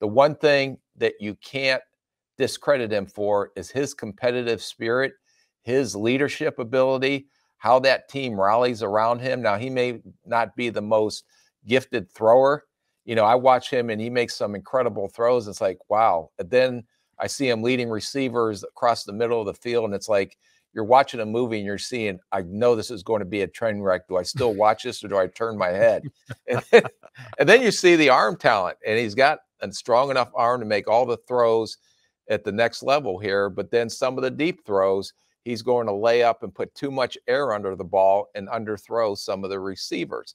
the one thing that you can't discredit him for is his competitive spirit, his leadership ability, how that team rallies around him. Now, he may not be the most gifted thrower. You know, I watch him and he makes some incredible throws. It's like, wow. And then I see him leading receivers across the middle of the field, and it's like you're watching a movie and you're seeing, I know this is going to be a train wreck. Do I still watch this or do I turn my head? and, then, and then you see the arm talent, and he's got a strong enough arm to make all the throws at the next level here. But then some of the deep throws, he's going to lay up and put too much air under the ball and underthrow some of the receivers.